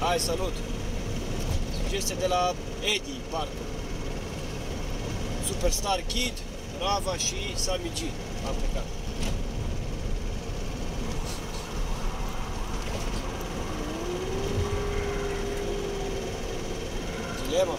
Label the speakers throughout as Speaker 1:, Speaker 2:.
Speaker 1: Hai, salut! Sugestie de la Eddie, parcă. Superstar Kid, Rava și Sami G. Am plecat. Dilema.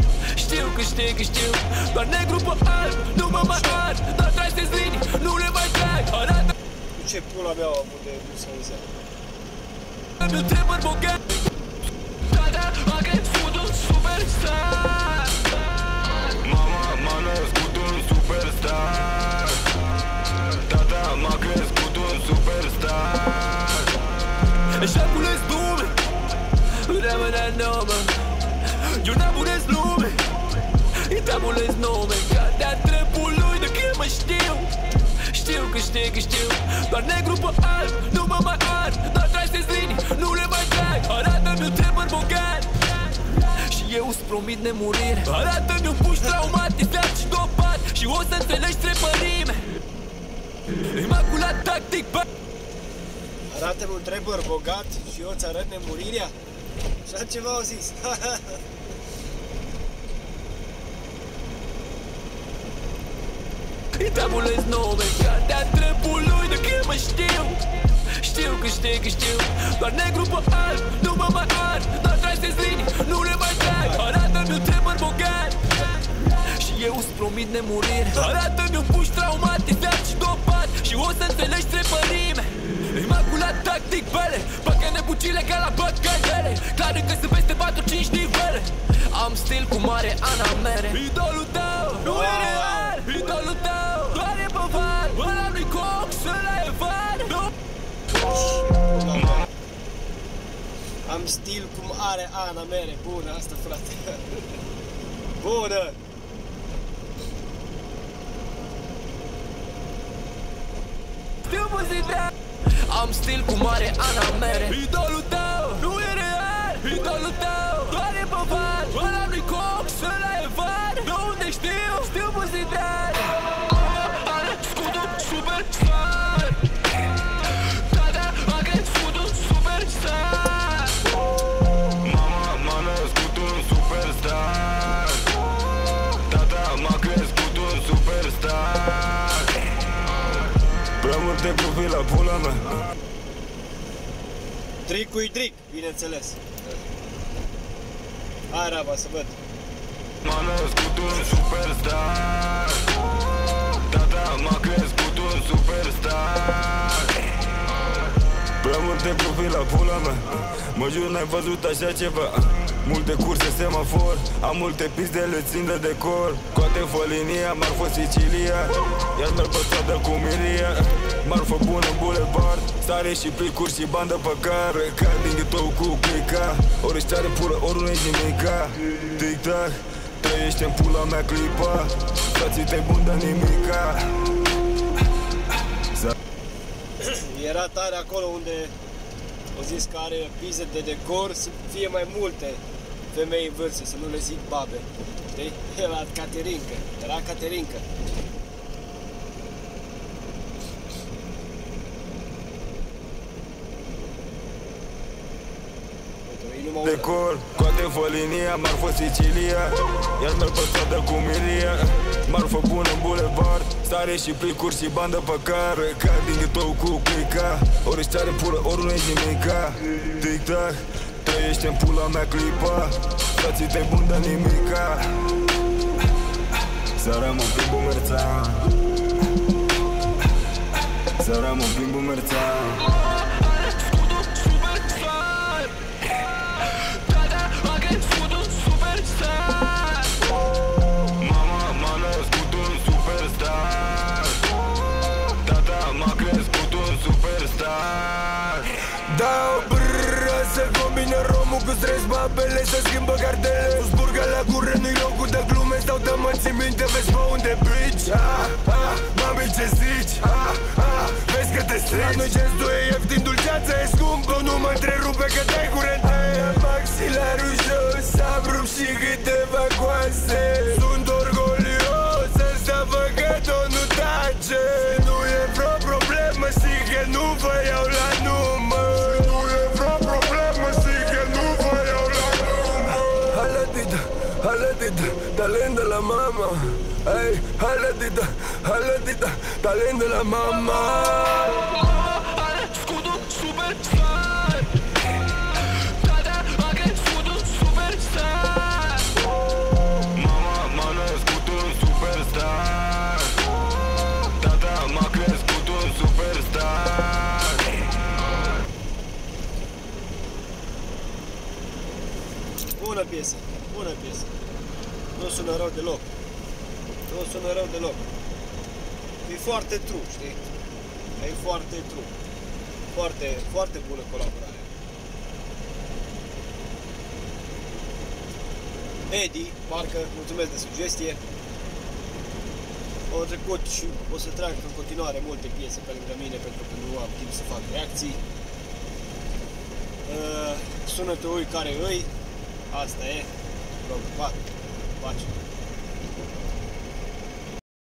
Speaker 2: Știu că știi că știu Doar negru pe alb, nu mă mai ard Doar tragi linii, nu le mai trag Arată
Speaker 1: Cu ce pula mea au avut de nu se auzea?
Speaker 2: mi întrebări bogat Tata m-a crescut un superstar.
Speaker 3: Mama m-a născut un superstar. Tata m-a crescut un superstar.
Speaker 2: Eșecul-s lume Rămâne nume Eu n-abunez lume Îi tabulez nume Ca de-a trepului de când mă știu. Știu că știi că știu. Doar negru pe alb, nu mă mai ard. Doar tragi linii, nu le mai trag Arată-mi un trebăr bogat. Și eu îți promit nemurire. Arată-mi un puș traumatizat și dopat. Și o să înțelegi trepărime. Imaculat tactic, bă.
Speaker 1: Arată-mi un trebăr bogat și eu îți arăt nemurirea? Așa ceva au zis.
Speaker 2: tabulez nume Ca de-a trepului de când mă știu. Știu că știi că știu. Doar negru pe alb, nu mă mai ard. Doar tragi linii, nu le mai trag Arată-mi un trebăr bogat. Și eu îți promit nemurire Arată-mi un puș traumatizat și dopat. Și o să înțelegi trepărime. Imaculat tactic bele Băgă nebucile ca la băt gădele Clar încă sunt peste 4-5 nivele. Am stil cu mare Ana mere Idolul tău
Speaker 1: Am stil cum are Ana mere. Bună asta, frate. Bună!
Speaker 2: știu poziția Am stil cu mare Ana mere Idolul
Speaker 3: Prea multe copii la pula mea
Speaker 1: Tricul-i tric, bineînțeles. Hai, Rava, să văd.
Speaker 3: M-a născut un superstar. Tata m-a crescut un superstar. Prea multe copii la pula mea Mă jur n-ai văzut așa ceva. Multe curse semafor Am multe piste, le țin de decor. Coate fă linia, marfă Sicilia. Iar merg pe stradă cu miria Marfă bună în bulevard Stare și plicuri și bandă pe care Car din ghetou cu clica Ori își are pulă, ori nu ești nimica Tic-tac Trăiește în pula mea clipa Frații te bun de nimica
Speaker 1: Era tare acolo unde au zis că are pise de decor să fie mai multe femei în vârstă, să nu le zic babe. Știi? Era Caterinca. Era Caterinca. Uite, ei nu mă ură.
Speaker 3: Decor, coate fă linia, marfă Sicilia. Iar merg pe stradă cu miria Marfă bună în bulevard. Stare și plicuri și bandă pe care Ca din ghetou cu clica. Ori își are pulă, ori nu ești nimica Tic-tac, trăiește în pula mea clipa. Frații te bun de nimica Seara mă plimb bumerțean Seara mă plimb bumerțean
Speaker 2: Da, brrrr, se combină romul cu
Speaker 4: stres Babele se schimbă cartele Cu zburgă la curent, nu-i locul de glume Stau de mă minte, vezi pe unde bici ah. Haladida, talent de la mama. Hey, haladida, haladida, talent de la mama.
Speaker 2: Are scudul superstar Tata are scudul superstar
Speaker 4: Mama m-a născut un superstar Tata m-a crescut un superstar
Speaker 1: Bună piesă, bună piesă. Nu sună rău deloc. Nu sună rău deloc. E foarte true, știi? E foarte true. Foarte, foarte bună colaborare. Edi, parcă, mulțumesc de sugestie. Au trecut și o să treacă în continuare multe piese pe lângă mine pentru că nu am timp să fac reacții. Uh, sună-te ui care îi, asta e, rog, watching.